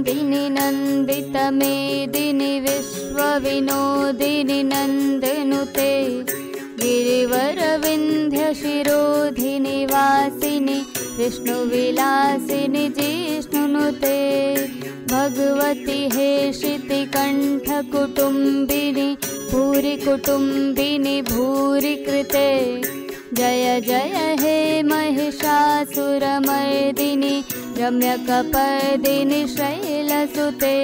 नन्दिनि नन्दितमेदिनि विश्वविनोदिनि नन्दनुते गिरिवरविन्ध्यशिरोधिनि विष्णु विष्णुविलासिनि जिष्णुनुते भगवति हेशितिकण्ठकुटुम्बिनि भूरिकुटुम्बिनि भूरि कृते जय जय हे महिषासुरमर्दिनि रम्यकपर्दिनि श्रय शैलसुते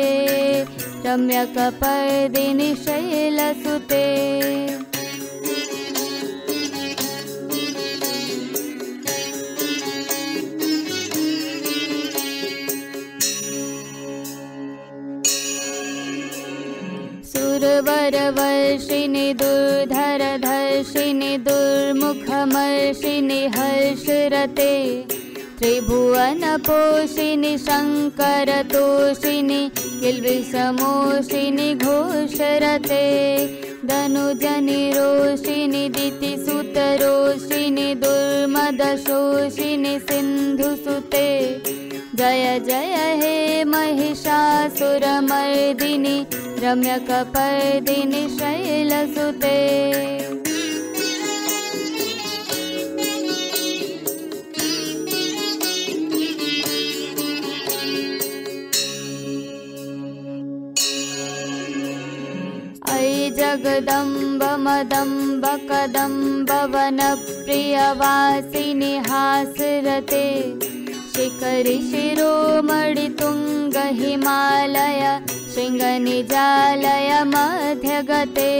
रम्यकपर्दिनि शैलसुते सुरवरवर्षिणि दुर्धरधर्षिणि दुर्मुखमर्षिणि हर्षरते त्रिभुवनपोषिणि शङ्करतोषिणि किल्विषमोषिनि घोषरते धनुजनि रोषिणि दितिसुतरोषिनि दुर्मदशोषिनि सिन्धुसुते जय जय हे महिषासुरमर्दिनि रम्यकपर्दिनि शैलसुते अयि जगदम्ब मदम्ब कदम्ब वनप्रियवासिनि हासरते शिखरि शिरोमणितुङ्ग हिमालय शृङ्गनिजालय मध्यगते।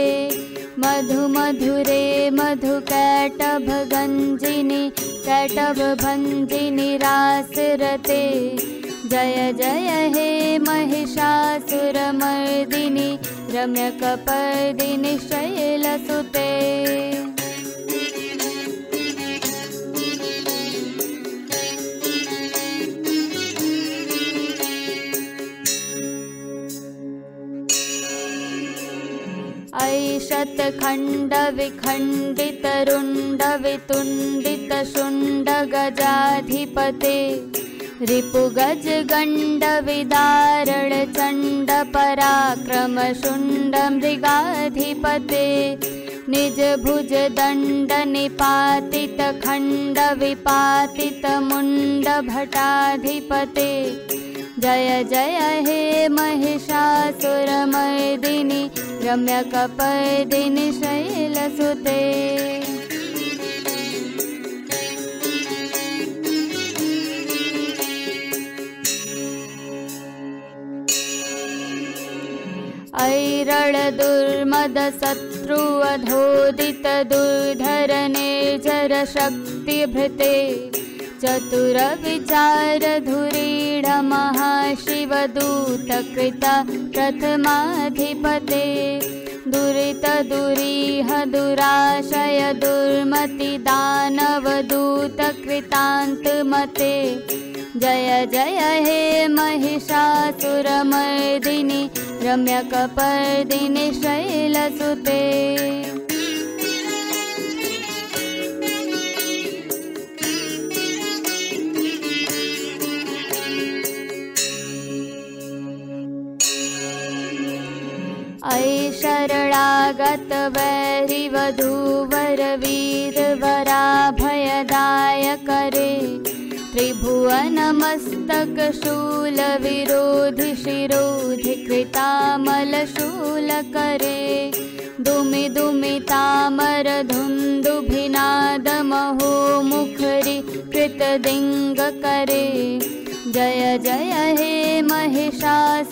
मधुमधुरे मधुकैटभगञ्जिनि कैटभञ्जिनि रासरते जय जय हे महिषासुरमर्दिनि रम्यकपर्दिनि शैलसुते ऐशतखण्डविखण्डितरुण्डवितुण्डितशुण्डगजाधिपते रिपुगजगण्डविदारळचण्डपराक्रमशुण्डमृगाधिपते निजभुजदण्डनिपातितखण्डविपातितमुण्डभटाधिपते। जय जय हे महिषासुरमर्दिनि रम्यकपर्दिनि शैलसुते ऐरळदुर्मदशत्रुवधोदितदुर्धरनेर्जरशक्तिभृते चतुरविचारधुरीडमहाशिवदूतकृता प्रथमाधिपते दुरितदुरीह दुराशय दुर्मतिदानवदूतकृतान्तमते जय जय हे महिषासुरमर्दिनि रम्यकपर्दिनि शैलसुते अयि शरणागतवैरिवधूवरवीरवराभयदायकरे त्रिभुवनमस्तकशूलविरोधिशिरोधिकृतामलशूलकरे दुमि दुमितामरधुन्दुभिनादमहो मुखरि कृतदिङ्गकरे जय जय हे महिषासुरमर्दिनि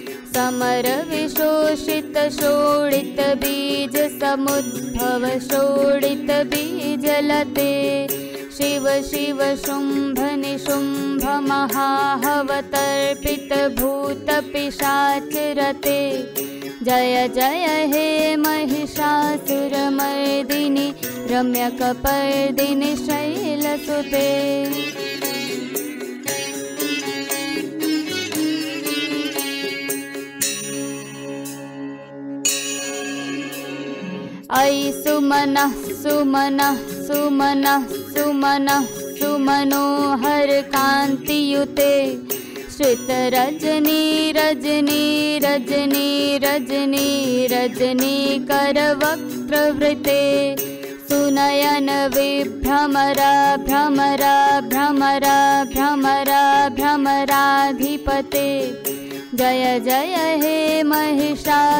निजहुङ्कृतमात्रनिराकृतधूम्रविलोचनधूम्रशते समरविशोषितशोणितबीजसमुद्भवशोणितबीजलते शिव शिव शुम्भ निशुम्भ महाहवतर्पितभूतपिशाचरते जय जय हे महिषासुरमर्दिनि रम्यकपर्दिनि शैलसुते अयि सुमनः सुमनः सुमनः सुमनः सुमनोहरकान्तियुते श्रितरजनी रजनी रजनी रजनी रजनी करवक्त्रवृते सुनयन विभ्रमरा भ्रमरा भ्रमरा भ्रमरा भ्रमराधिपते। जय जय हे महिषासुरमर्दिनि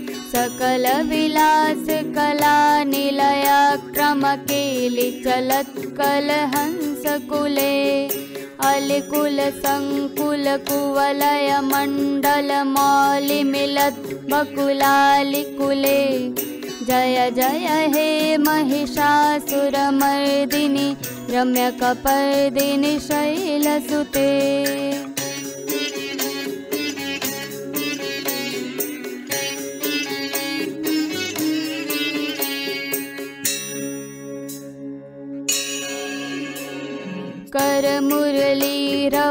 कमलदलामलकोमलकान्तिकलाकलितामलभाललते सकलविलासकला निलयाक्रमकेलिचलत्कलहंसकुले अलिकुलसङ्कुलकुवलयमण्डलमालिमिलद्बकुलालिकुले जय जय हे महिषासुरमर्दिनि रम्यकपर्दिनि शैलसुते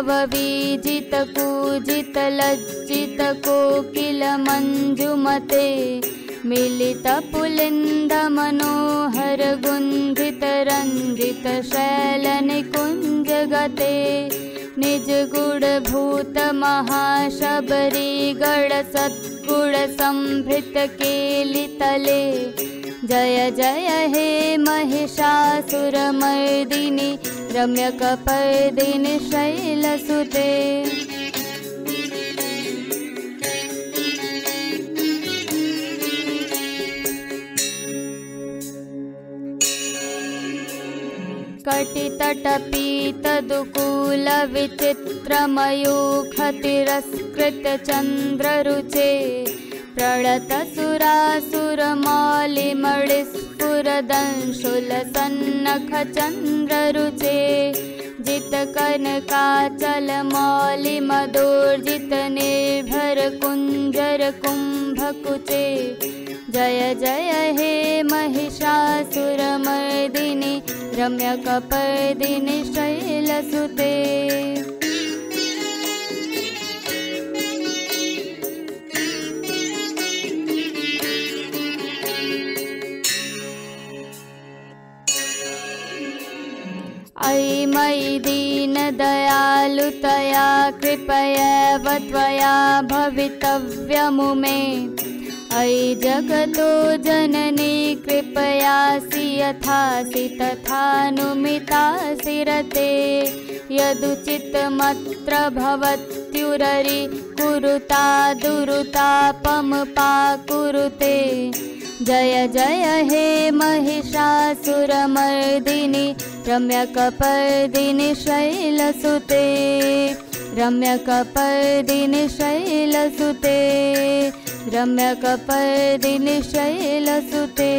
करमुरलीरववीजितपूजितलज्जितकोकिलमञ्जुमते मिलितपुलिन्दमनोहरगुन्धितरञ्जितशैलनिकुञ्जगते निजगुडभूतमहाशबरीगणसद्गुडसंभृतकेलितले जय जय हे महिषासुरमर्दिनि रम्यकपर्दिनि शैलसुते कटितटपीतदुकूलविचित्रमयूखतिरस्कृतचन्द्ररुचे प्रणतसुरासुरमालिमणिस्फुरदंशुलसन्नखचन्द्ररुचे जितकनकाचलमौलिमदोर्जितनिर्भरकुञ्जरकुम्भकुचे जय जय हे महिषासुरमर्दिनि रम्यकपर्दिनि शैलसुते दीनदयालुतया कृपयैव त्वया भवितव्यमुमे अयि जगतो जननी कृपयासि यथासि तथानुमितासि रते यदुचितमत्र भवत्युररि कुरुता दुरुतापमपाकुरुते जय जय हे महिषासुरमर्दिनि रम्यकपर्दिनि शैलसुते रम्यकपर्दिनि शैलसुते रम्यकपर्दिनि शैलसुते